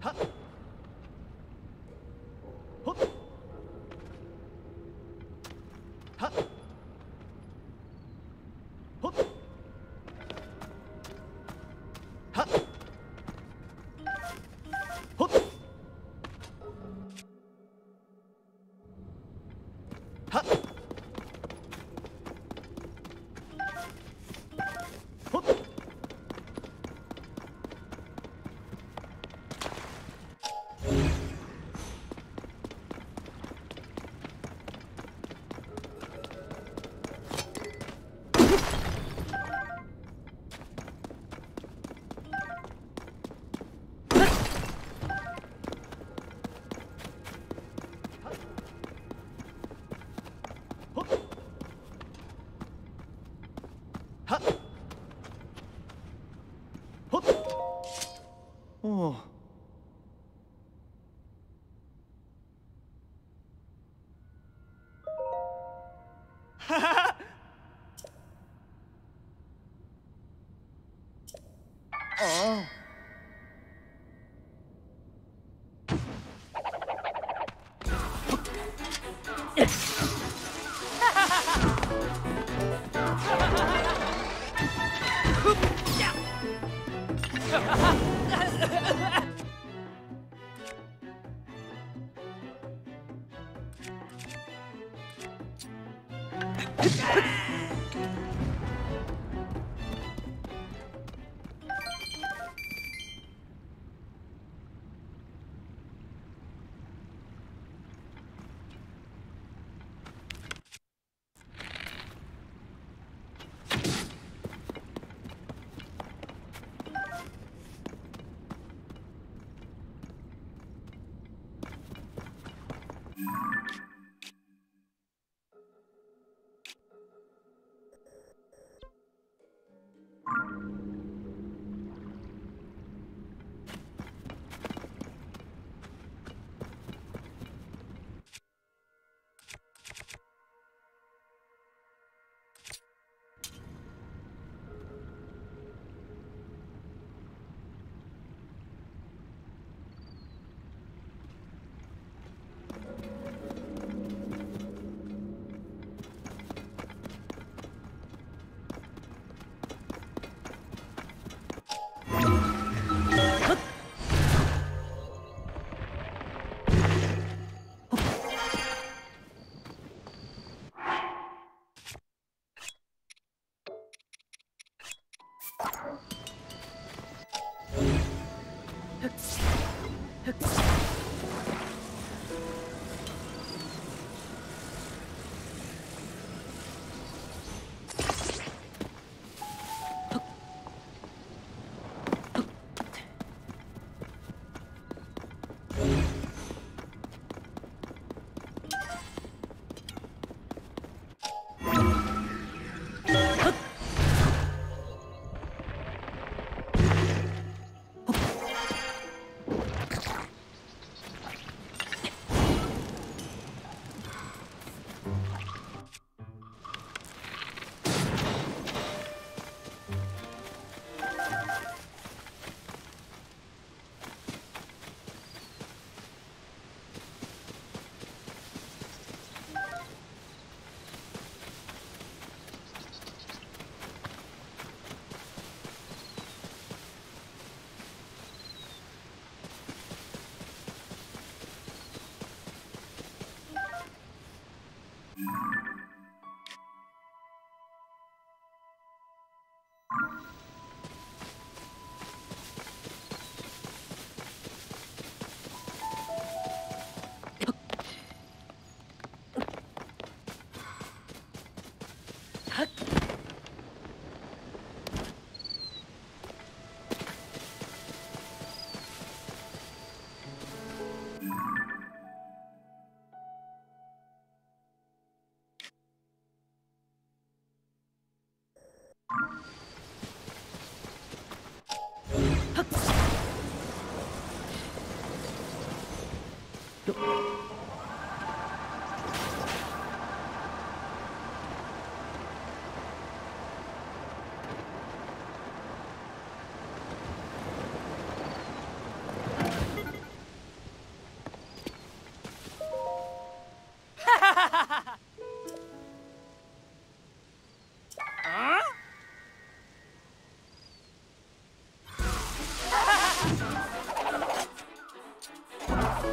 他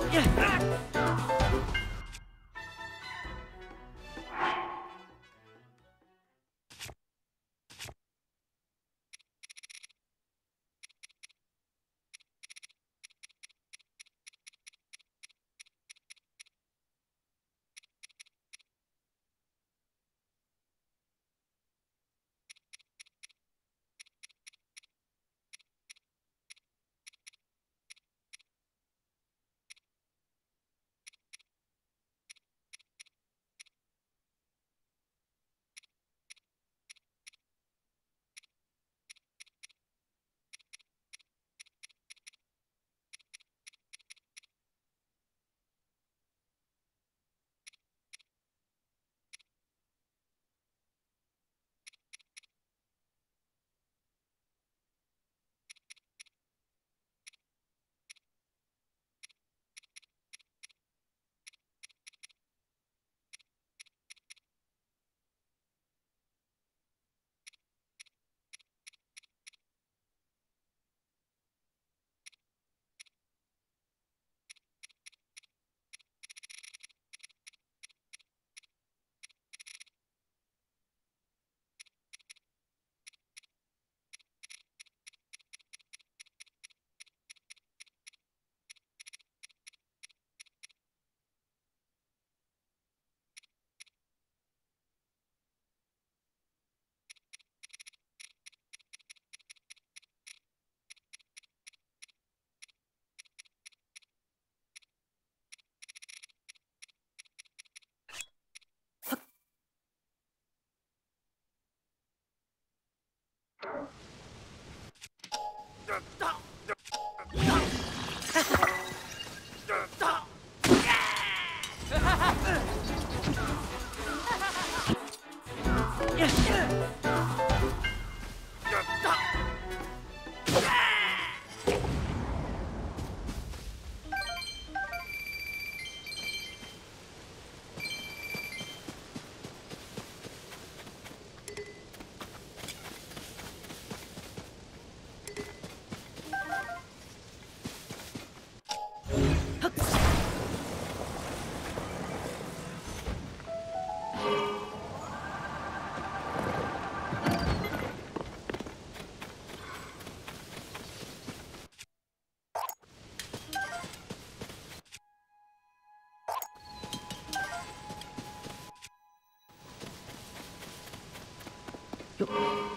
Yeah. Yeah. よっ。